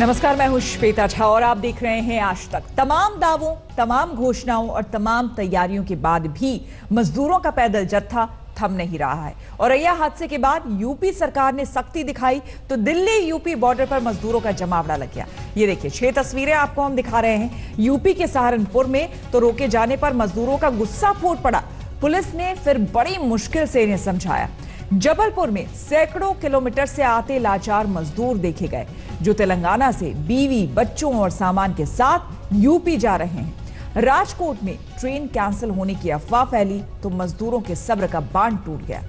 नमस्कार, मैं हूँ श्वेता झा और आप देख रहे हैं आज तक तमाम दावों, तमाम घोषणाओं और तमाम तैयारियों के बाद भी मजदूरों का पैदल जत्था थम नहीं रहा है। और अया हादसे के बाद यूपी सरकार ने सख्ती दिखाई तो दिल्ली यूपी बॉर्डर पर मजदूरों का जमावड़ा लग गया। ये देखिए, छह तस्वीरें आपको हम दिखा रहे हैं। यूपी के सहारनपुर में तो रोके जाने पर मजदूरों का गुस्सा फूट पड़ा। पुलिस ने फिर बड़ी मुश्किल से इन्हें समझाया। जबलपुर में सैकड़ों किलोमीटर से आते लाचार मजदूर देखे गए, जो तेलंगाना से बीवी, बच्चों और सामान के साथ यूपी जा रहे हैं। राजकोट में ट्रेन कैंसिल होने की अफवाह फैली तो मजदूरों के सब्र का बाँध टूट गया।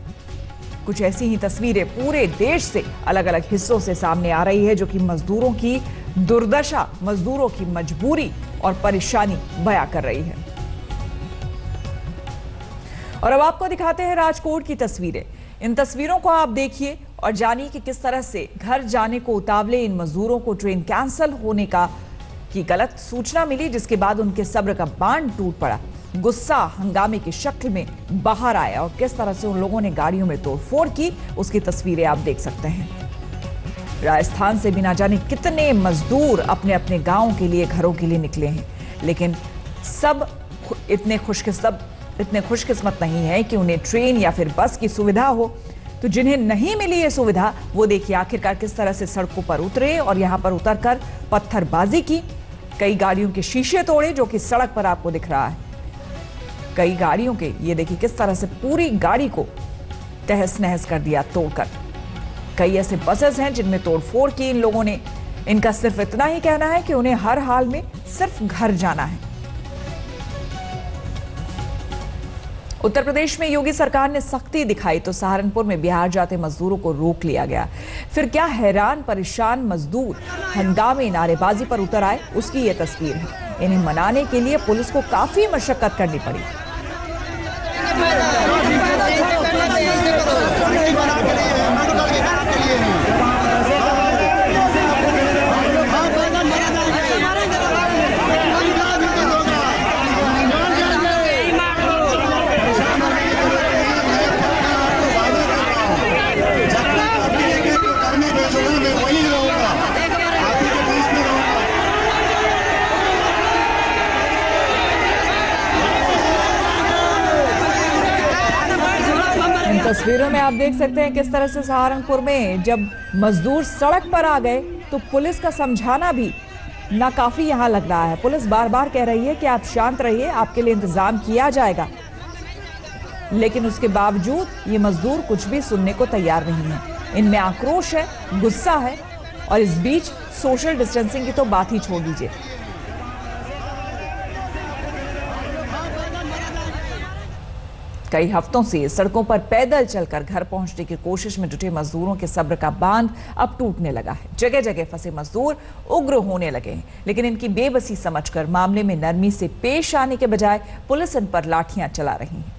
कुछ ऐसी ही तस्वीरें पूरे देश से अलग अलग हिस्सों से सामने आ रही है, जो कि मजदूरों की दुर्दशा, मजदूरों की मजबूरी और परेशानी बयां कर रही है। और अब आपको दिखाते हैं राजकोट की तस्वीरें। इन तस्वीरों को आप देखिए और जानिए कि किस तरह से घर जाने को उतावले इन मजदूरों को ट्रेन कैंसिल होने का की गलत सूचना मिली, जिसके बाद उनके सब्र का बाँध टूट पड़ा। गुस्सा हंगामे की शक्ल में बाहर आया और किस तरह से उन लोगों ने गाड़ियों में तोड़फोड़ की, उसकी तस्वीरें आप देख सकते हैं। राजस्थान से बिना जाने कितने मजदूर अपने अपने गाँव के लिए, घरों के लिए निकले हैं। लेकिन सब इतने खुशकिस्मत इतने खुशकिस्मत नहीं है कि उन्हें ट्रेन या फिर बस की सुविधा हो। तो जिन्हें नहीं मिली ये सुविधा, वो देखिए आखिरकार किस तरह से सड़कों पर उतरे और यहाँ पर उतरकर पत्थरबाजी की। कई गाड़ियों के शीशे तोड़े जो कि सड़क पर आपको दिख रहा है। कई गाड़ियों के, ये देखिए किस तरह से पूरी गाड़ी को तहस नहस कर दिया तोड़कर। कई ऐसे बसेस हैं जिनमें तोड़फोड़ की इन लोगों ने। इनका सिर्फ़ इतना ही कहना है कि उन्हें हर हाल में सिर्फ़ घर जाना है। उत्तर प्रदेश में योगी सरकार ने सख्ती दिखाई तो सहारनपुर में बिहार जाते मजदूरों को रोक लिया गया। फिर क्या हैरान, परेशान मजदूर हंगामे नारेबाजी पर उतर आए, उसकी ये तस्वीर है। इन्हें मनाने के लिए पुलिस को काफ़ी मशक्कत करनी पड़ी इन तस्वीरों में आप देख सकते हैं किस तरह से सहारनपुर में जब मजदूर सड़क पर आ गए तो पुलिस का समझाना भी नाकाफी यहाँ लग रहा है। पुलिस बार बार कह रही है कि आप शांत रहिए, आपके लिए इंतज़ाम किया जाएगा। लेकिन उसके बावजूद ये मजदूर कुछ भी सुनने को तैयार नहीं है। इनमें आक्रोश है, गुस्सा है, और इस बीच सोशल डिस्टेंसिंग की तो बात ही छोड़ दीजिए। कई हफ्तों से सड़कों पर पैदल चलकर घर पहुँचने की कोशिश में जुटे मजदूरों के सब्र का बाँध अब टूटने लगा है। जगह जगह फंसे मजदूर उग्र होने लगे हैं, लेकिन इनकी बेबसी समझकर मामले में नरमी से पेश आने के बजाय पुलिस इन पर लाठियाँ चला रही है।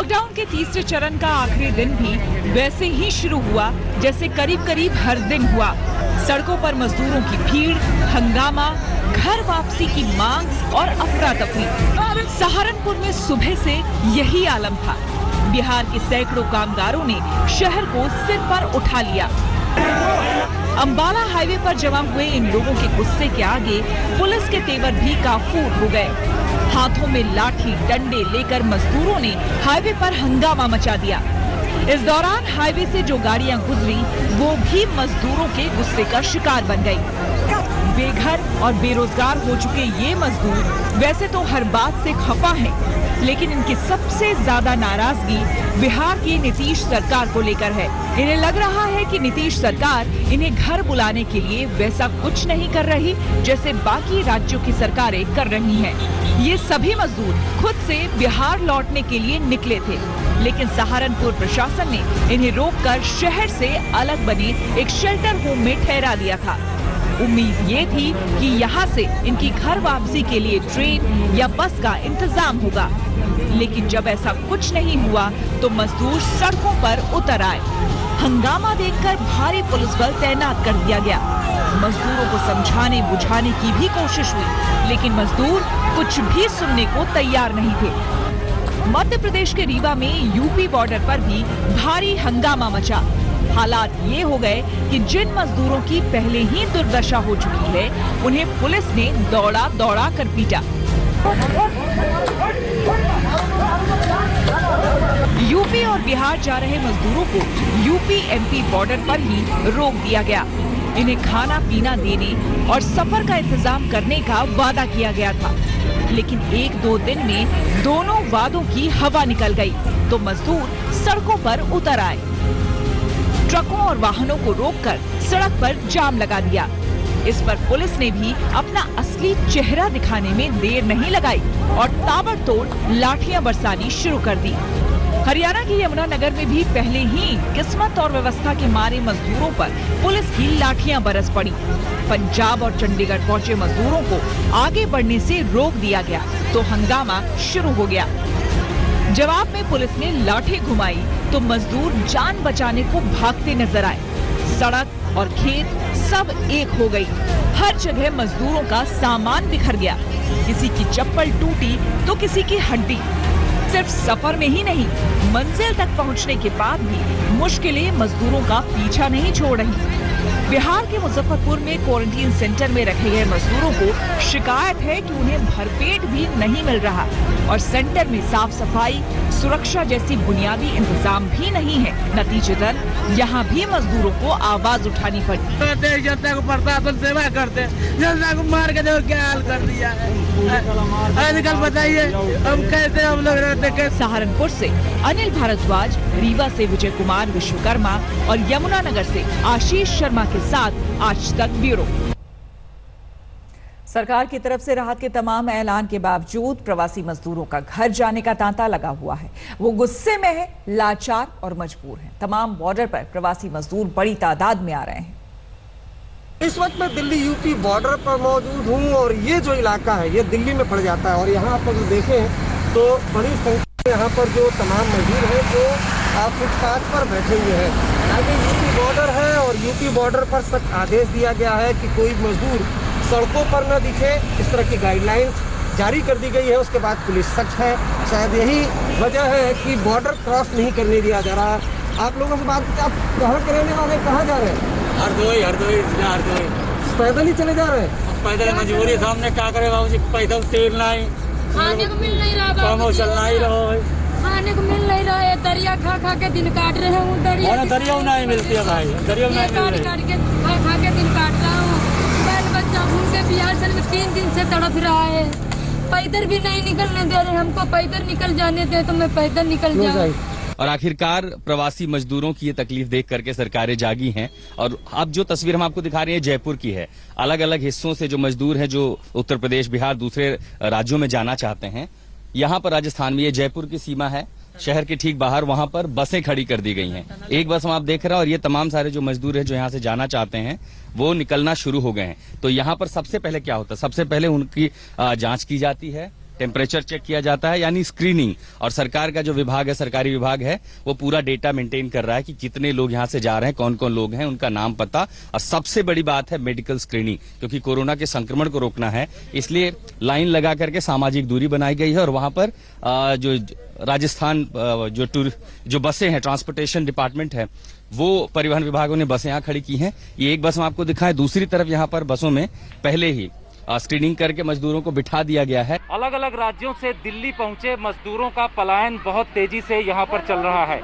लॉकडाउन के तीसरे चरण का आखिरी दिन भी वैसे ही शुरू हुआ, जैसे करीब करीब हर दिन हुआ। सड़कों पर मजदूरों की भीड़, हंगामा, घर वापसी की मांग और अफरा तफरी सहारनपुर में सुबह से यही आलम था। बिहार के सैकड़ों कामगारों ने शहर को सिर पर उठा लिया। अंबाला हाईवे पर जमा हुए इन लोगों के गुस्से के आगे पुलिस के तेवर भी काफूर हो गए। हाथों में लाठी, डंडे लेकर मजदूरों ने हाईवे पर हंगामा मचा दिया। इस दौरान हाईवे से जो गाड़ियाँ गुजरी, वो भी मजदूरों के गुस्से का शिकार बन गई। बेघर और बेरोजगार हो चुके ये मजदूर वैसे तो हर बात से खफा हैं, लेकिन इनकी सबसे ज़्यादा नाराज़गी बिहार की नीतीश सरकार को लेकर है इन्हें लग रहा है कि नीतीश सरकार इन्हें घर बुलाने के लिए वैसा कुछ नहीं कर रही जैसे बाकी राज्यों की सरकारें कर रही हैं। ये सभी मजदूर खुद से बिहार लौटने के लिए निकले थे लेकिन सहारनपुर प्रशासन ने इन्हें रोककर शहर से अलग बने एक शेल्टर होम में ठहरा दिया था उम्मीद ये थी कि यहाँ से इनकी घर वापसी के लिए ट्रेन या बस का इंतज़ाम होगा। लेकिन जब ऐसा कुछ नहीं हुआ तो मजदूर सड़कों पर उतर आए। हंगामा देखकर भारी पुलिस बल तैनात कर दिया गया। मजदूरों को समझाने बुझाने की भी कोशिश हुई, लेकिन मजदूर कुछ भी सुनने को तैयार नहीं थे। मध्य प्रदेश के रीवा में यूपी बॉर्डर पर भी भारी हंगामा मचा। हालात ये हो गए कि जिन मजदूरों की पहले ही दुर्दशा हो चुकी है, उन्हें पुलिस ने दौड़ा दौड़ा कर पीटा। यूपी और बिहार जा रहे मजदूरों को यूपी एमपी बॉर्डर पर ही रोक दिया गया। इन्हें खाना पीना देने और सफ़र का इंतज़ाम करने का वादा किया गया था। लेकिन एक दो दिन में दोनों वादों की हवा निकल गई तो मजदूर सड़कों पर उतर आए। ट्रकों और वाहनों को रोककर सड़क पर जाम लगा दिया। इस पर पुलिस ने भी अपना असली चेहरा दिखाने में देर नहीं लगाई और ताबड़तोड़ लाठियाँ बरसानी शुरू कर दी। हरियाणा के यमुनानगर में भी पहले ही किस्मत और व्यवस्था के मारे मजदूरों पर पुलिस की लाठियाँ बरस पड़ी। पंजाब और चंडीगढ़ पहुँचे मजदूरों को आगे बढ़ने से रोक दिया गया तो हंगामा शुरू हो गया। जवाब में पुलिस ने लाठी घुमाई तो मजदूर जान बचाने को भागते नज़र आए। सड़क और खेत सब एक हो गई। हर जगह मजदूरों का सामान बिखर गया। किसी की चप्पल टूटी तो किसी की हड्डी। सिर्फ़ सफ़र में ही नहीं, मंजिल तक पहुँचने के बाद भी मुश्किलें मजदूरों का पीछा नहीं छोड़ रही। बिहार के मुजफ्फरपुर में क्वारंटीन सेंटर में रखे गए मजदूरों को शिकायत है कि उन्हें भरपेट भी नहीं मिल रहा और सेंटर में साफ़ सफ़ाई सुरक्षा जैसी बुनियादी इंतज़ाम भी नहीं है। नतीजतन यहाँ भी मजदूरों को आवाज़ उठानी पड़ी देश जनता को प्रशासन सेवा करते जनता को मार के देखो क्या हाल कर दिया है। आजकल बताइए हम कैसे हम लोग रहते सहारनपुर से अनिल भारद्वाज रीवा से विजय कुमार विश्वकर्मा और यमुनानगर से आशीष शर्मा के साथ आज तक ब्यूरो सरकार की तरफ़ से राहत के तमाम ऐलान के बावजूद प्रवासी मजदूरों का घर जाने का तांता लगा हुआ है। वो गुस्से में है लाचार और मजबूर हैं। तमाम बॉर्डर पर प्रवासी मजदूर बड़ी तादाद में आ रहे हैं। इस वक्त मैं दिल्ली यूपी बॉर्डर पर मौजूद हूँ और ये जो इलाका है ये दिल्ली में पड़ जाता है। और यहाँ पर जो देखें तो बड़ी संख्या में यहाँ पर जो तमाम मजदूर हैं जो फुटपाथ पर बैठे हुए हैं। आगे यूपी बॉर्डर है और यूपी बॉर्डर पर सख्त आदेश दिया गया है कि कोई मजदूर सड़कों पर न दिखे। इस तरह की गाइडलाइंस जारी कर दी गई है। उसके बाद पुलिस सख्त है। शायद यही वजह है कि बॉर्डर क्रॉस नहीं करने दिया जा रहा। आप लोगों से बात आप कहाँ के रहने वाले कहाँ जा रहे हैं? हरदोई हरदोई हरदोई। पैदल ही चले जा रहे हैं? पैदल मजबूरी सामने क्या करे बाबू जी पैदल तेल नहीं। खाने को मिल नहीं रहा बाबू कम जी चल रहो खाने को मिल नहीं रहा है दरिया खा खा के दिन काट रहे हूँ दरिया और दरिया नहीं मिलती है भाई दरिया काट काट के खा खा के दिन काट रहा हूँ। बैल बच्चा घूम के बिहार से में तीन दिन से तड़प रहा है। पैदल भी नहीं निकलने दे रहे हमको पैदल निकल जाने दे तो मैं पैदल निकल जाऊँ। और आखिरकार प्रवासी मजदूरों की ये तकलीफ़ देख करके सरकारें जागी हैं। और अब जो तस्वीर हम आपको दिखा रहे हैं जयपुर की है। अलग अलग हिस्सों से जो मजदूर हैं जो उत्तर प्रदेश बिहार दूसरे राज्यों में जाना चाहते हैं यहाँ पर राजस्थान में ये जयपुर की सीमा है, शहर के ठीक बाहर वहाँ पर बसें खड़ी कर दी गई हैं। एक बस हम आप देख रहे हैं और ये तमाम सारे जो मजदूर हैं जो यहाँ से जाना चाहते हैं, वो निकलना शुरू हो गए हैं। तो यहाँ पर सबसे पहले क्या होता है? सबसे पहले उनकी जाँच की जाती है टेम्परेचर चेक किया जाता है, यानी स्क्रीनिंग और सरकार का जो विभाग है, सरकारी विभाग है, वो पूरा डेटा मेंटेन कर रहा है कि कितने लोग यहाँ से जा रहे हैं कौन कौन लोग हैं, उनका नाम पता। और सबसे बड़ी बात है मेडिकल स्क्रीनिंग क्योंकि कोरोना के संक्रमण को रोकना है। इसलिए लाइन लगा करके सामाजिक दूरी बनाई गई है और वहाँ पर जो राजस्थान जो टूर, जो बसें हैं ट्रांसपोर्टेशन डिपार्टमेंट है, वो परिवहन विभागों ने बसें यहाँ खड़ी की हैं। ये एक बस हम आपको दिखाएँ, दूसरी तरफ़ यहाँ पर बसों में पहले ही स्क्रीनिंग करके मजदूरों को बिठा दिया गया है। अलग अलग राज्यों से दिल्ली पहुँचे मजदूरों का पलायन बहुत तेज़ी से यहाँ पर चल रहा है।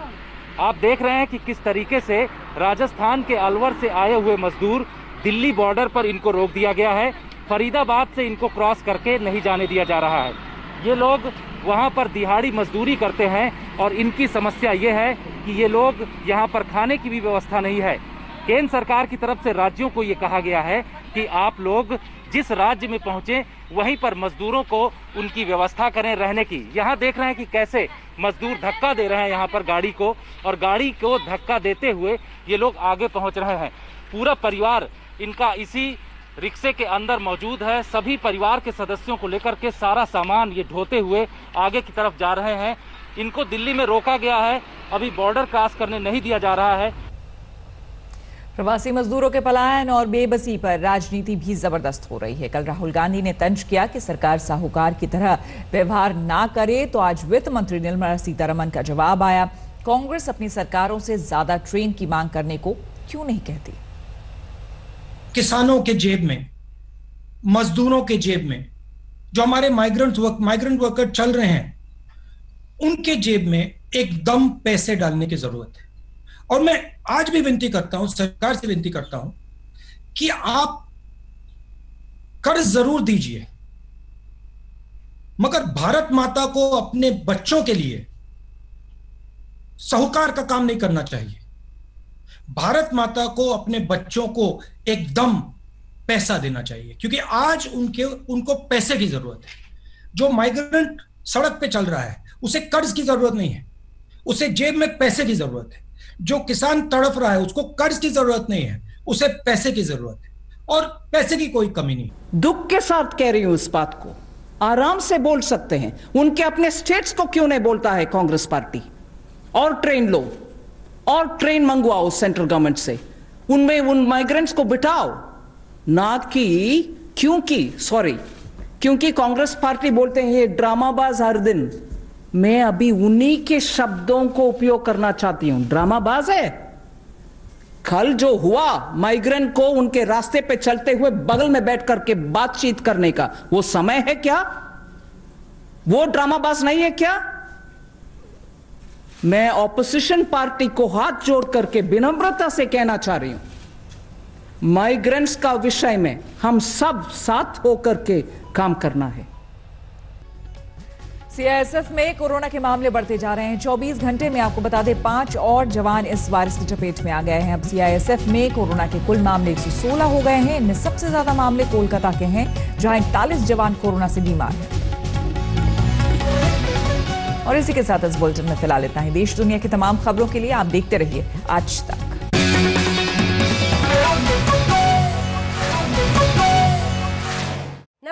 आप देख रहे हैं कि किस तरीके से राजस्थान के अलवर से आए हुए मजदूर दिल्ली बॉर्डर पर इनको रोक दिया गया है। फरीदाबाद से इनको क्रॉस करके नहीं जाने दिया जा रहा है। ये लोग वहाँ पर दिहाड़ी मजदूरी करते हैं और इनकी समस्या ये है कि ये लोग यहाँ पर खाने की भी व्यवस्था नहीं है। केंद्र सरकार की तरफ़ से राज्यों को ये कहा गया है कि आप लोग जिस राज्य में पहुँचे, वहीं पर मजदूरों को उनकी व्यवस्था करें रहने की। यहाँ देख रहे हैं कि कैसे मजदूर धक्का दे रहे हैं यहाँ पर गाड़ी को, और गाड़ी को धक्का देते हुए ये लोग आगे पहुँच रहे हैं। पूरा परिवार इनका इसी रिक्शे के अंदर मौजूद है। सभी परिवार के सदस्यों को लेकर के सारा सामान ये ढोते हुए आगे की तरफ़ जा रहे हैं। इनको दिल्ली में रोका गया है। अभी बॉर्डर क्रॉस करने नहीं दिया जा रहा है। प्रवासी मजदूरों के पलायन और बेबसी पर राजनीति भी ज़बरदस्त हो रही है। कल राहुल गांधी ने तंज किया कि सरकार साहूकार की तरह व्यवहार ना करे तो आज वित्त मंत्री निर्मला सीतारमन का जवाब आया। कांग्रेस अपनी सरकारों से ज़्यादा ट्रेन की मांग करने को क्यों नहीं कहती? किसानों के जेब में, मजदूरों के जेब में, जो हमारे माइग्रेंट वर्क माइग्रेंट वर्कर चल रहे हैं, उनके जेब में एकदम पैसे डालने की ज़रूरत है। और मैं आज भी विनती करता हूँ, सरकार से विनती करता हूँ कि आप कर्ज ज़रूर दीजिए। मगर भारत माता को अपने बच्चों के लिए साहूकार का काम नहीं करना चाहिए। भारत माता को अपने बच्चों को एकदम पैसा देना चाहिए, क्योंकि आज उनके, उनको पैसे की ज़रूरत है। जो माइग्रेंट सड़क पे चल रहा है, उसे कर्ज की ज़रूरत नहीं है, उसे जेब में पैसे की ज़रूरत है। जो किसान तड़प रहा है, उसको कर्ज की ज़रूरत नहीं है, उसे पैसे की ज़रूरत है। और पैसे की कोई कमी नहीं। दुख के साथ कह रही हूँ इस बात को। आराम से बोल सकते हैं। उनके अपने स्टेट्स को क्यों नहीं बोलता है कांग्रेस पार्टी? और ट्रेन लो। और ट्रेन मंगवाओ सेंट्रल गवर्नमेंट से। उनमें उन माइग्रेंट्स को बिठाओ। ना कि, क्योंकि सॉरी क्योंकि कांग्रेस पार्टी बोलते हैं, ये ड्रामाबाज हर दिन। मैं अभी उन्हीं के शब्दों को उपयोग करना चाहती हूँ। ड्रामाबाज है। कल जो हुआ माइग्रेंट को उनके रास्ते पे चलते हुए बगल में बैठ करके बातचीत करने का, वो समय है क्या? वो ड्रामाबाज नहीं है क्या? मैं ऑपोजिशन पार्टी को हाथ जोड़ करके विनम्रता से कहना चाह रही हूँ। माइग्रेंट्स का विषय में हम सब साथ होकर के काम करना है। सीआईएसएफ में कोरोना के मामले बढ़ते जा रहे हैं। 24 घंटे में आपको बता दें, पाँच और जवान इस वायरस की चपेट में आ गए हैं। अब सीआईएसएफ में कोरोना के कुल मामले 116 हो गए हैं। इनमें सबसे ज़्यादा मामले कोलकाता के हैं, जहाँ इकतालीस जवान कोरोना से बीमार हैं। और इसी के साथ इस बुलेटिन में फ़िलहाल इतना ही। देश दुनिया की तमाम खबरों के लिए आप देखते रहिए आज तक।